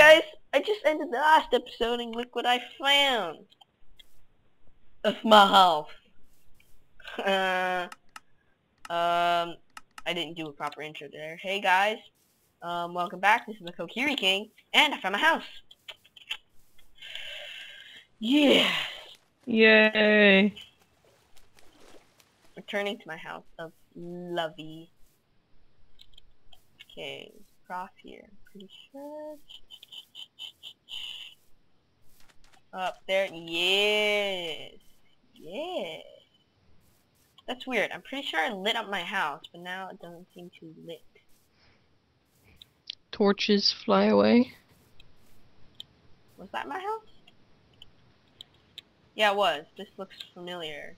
guys, I just ended the last episode and look what I found. Of my house. Uh, um, I didn't do a proper intro there. Hey guys, um, welcome back. This is the Kokiri King, and I found my house. Yeah. Yay. Returning to my house of Lovey. Okay, cross here. Pretty sure. Up there. Yes. Yes. That's weird. I'm pretty sure I lit up my house, but now it doesn't seem too lit. Torches fly away. Was that my house? Yeah, it was. This looks familiar.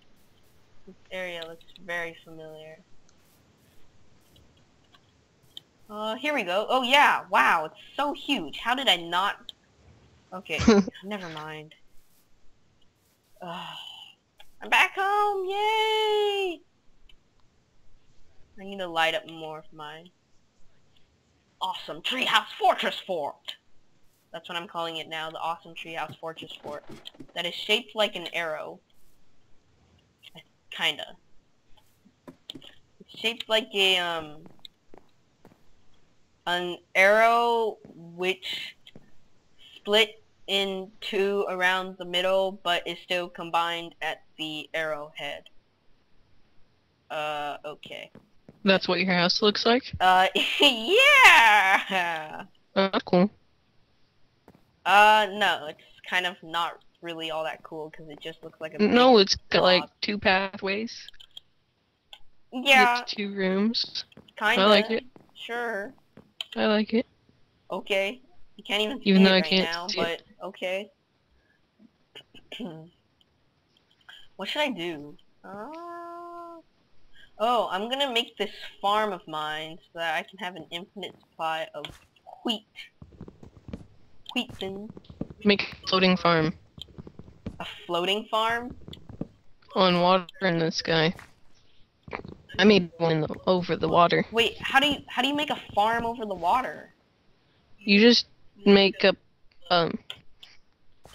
This area looks very familiar. Uh, here we go. Oh yeah, wow, it's so huge. How did I not... Okay, never mind. I'm back home, yay! I need to light up more of my awesome treehouse fortress fort. That's what I'm calling it now, the awesome treehouse fortress fort. That is shaped like an arrow. Kinda. It's shaped like a, um, an arrow which split in two around the middle, but is still combined at the arrowhead. Uh, okay. That's what your house looks like? Uh, yeah! Oh, that's cool. Uh, no, it's kind of not really all that cool, because it just looks like a No, it's got like two pathways. Yeah, With two rooms. kinda. I like it. Sure. I like it. Okay. You can't even see Even it though I right can't now, but it. Okay. what should I do? Uh, oh, I'm gonna make this farm of mine so that I can have an infinite supply of wheat. Wheat Wheatin. Make a floating farm A floating farm? on water in the sky. I made one the, over the water. Wait, how do you how do you make a farm over the water? You just make a um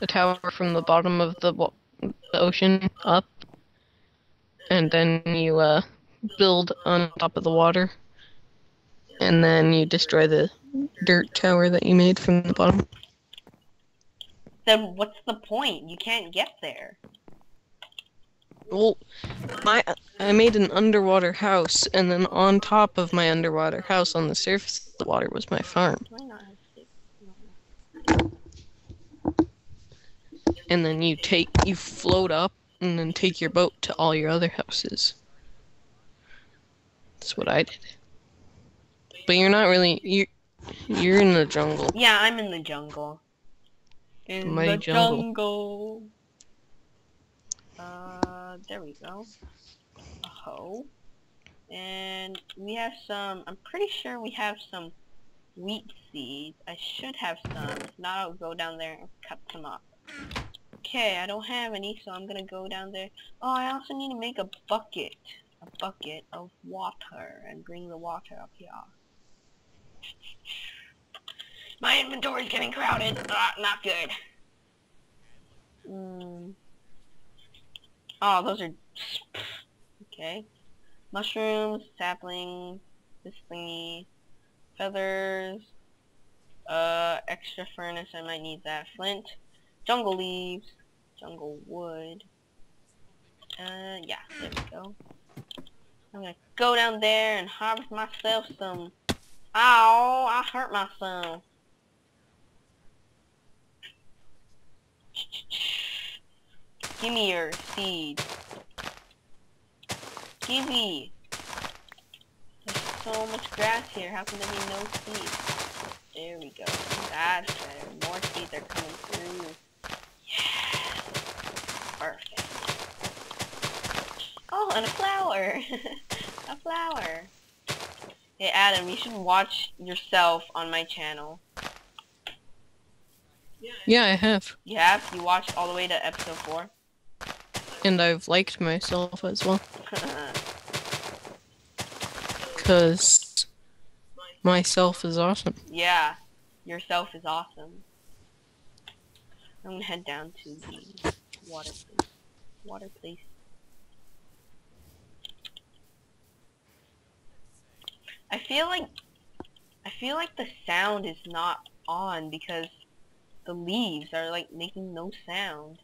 a tower from the bottom of the, the ocean up, and then you uh build on top of the water, and then you destroy the dirt tower that you made from the bottom. Then what's the point? You can't get there. Well, my I made an underwater house, and then on top of my underwater house, on the surface of the water, was my farm. Do I not have sticks? And then you take you float up, and then take your boat to all your other houses. That's what I did. But you're not really you. You're in the jungle. Yeah, I'm in the jungle. In My the jungle. jungle. Uh, there we go. A hoe. And we have some, I'm pretty sure we have some wheat seeds. I should have some. If not, I'll go down there and cut some up. Okay, I don't have any, so I'm gonna go down there. Oh, I also need to make a bucket. A bucket of water and bring the water up here. My inventory's getting crowded. Ah, not good. Mm. Oh, those are... Okay. Mushrooms, saplings, this thingy, feathers, uh, extra furnace, I might need that. Flint, jungle leaves, jungle wood. Uh, yeah, there we go. I'm gonna go down there and harvest myself some... Ow, I hurt myself. Give me your seed. Give me. There's so much grass here. How can there be no seeds? There we go. That's better. More seeds are coming through. Yeah. Perfect. Oh, and a flower. a flower. Hey Adam, you should watch yourself on my channel. Yeah, I have, You have? You watched all the way to episode 4? and I've liked myself as well, cause myself is awesome. yeah. yourself is awesome. I'm gonna head down to the water place. Water place. I feel like I feel like the sound is not on because the leaves are like making no sound.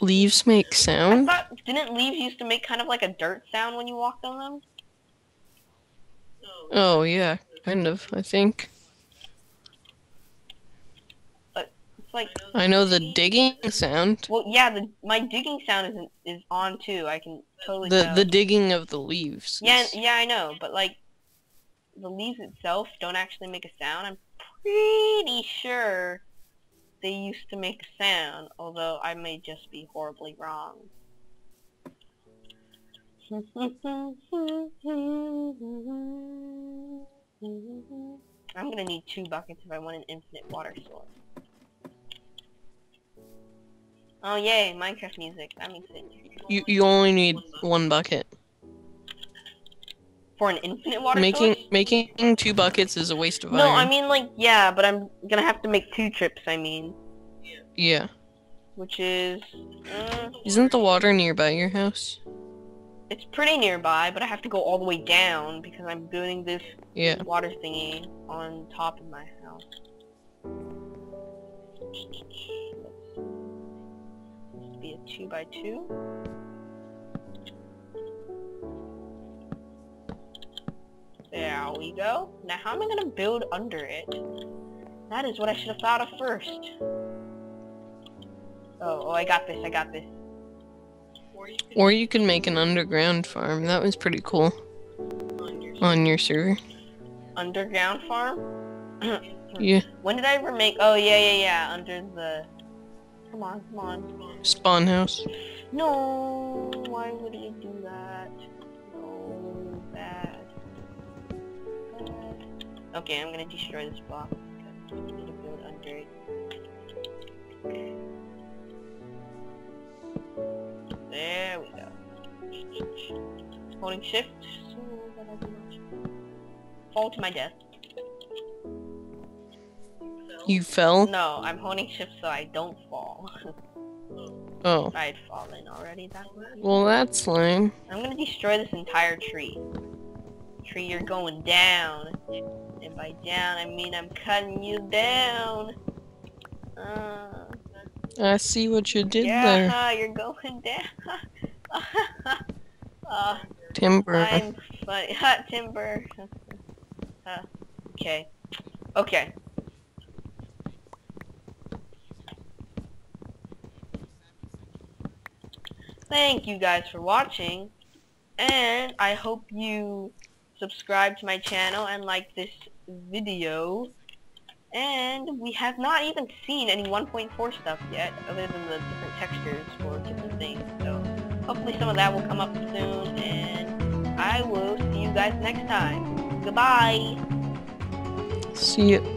Leaves make I sound? thought didn't leaves used to make kind of like a dirt sound when you walked on them? Oh, yeah, kind of, I think. It's like I know the digging sound. well yeah, the my digging sound isn't is on too. I can totally The tell. the digging of the leaves. Yeah, yeah, I know, but like the leaves itself don't actually make a sound. I'm pretty sure they used to make a sound, although I may just be horribly wrong. I'm gonna need two buckets if I want an infinite water source. Oh yay, Minecraft music. That makes it You you only need one bucket. for an infinite water making source. making two buckets is a waste of time. No, iron. I mean like yeah, but I'm gonna have to make two trips. I mean, yeah. which is uh, Isn't the water nearby your house? it's pretty nearby, but I have to go all the way down because I'm building this Yeah. water thingy on top of my house. Let's be a two by two. There we go. Now how am I gonna build under it? That is what I should have thought of first. Oh, oh, I got this, I got this. Or you can make an underground farm. That was pretty cool. On your server. Underground farm? Yeah. When did I ever make? Oh yeah, yeah, yeah. Under the. Come on, come on. Spawn house. No, why would you do that? No, bad. Bad. Okay, I'm gonna destroy this block. because I need to build under it. There we go. Holding shift so that I do fall to my death. You fell? No, I'm holding shift so I don't fall. Oh. I'd fallen already that way. Well, that's lame. I'm gonna destroy this entire tree. Tree, you're going down. And by down, I mean I'm cutting you down. Uh, I see what you did there. yeah, there. you're going down. uh, Timber. I'm funny. Hot timber. uh, okay. Okay. Thank you guys for watching, and I hope you subscribe to my channel and like this video. And we have not even seen any 1.4 stuff yet, other than the different textures for different things. So hopefully some of that will come up soon, and I will see you guys next time. Goodbye! See you.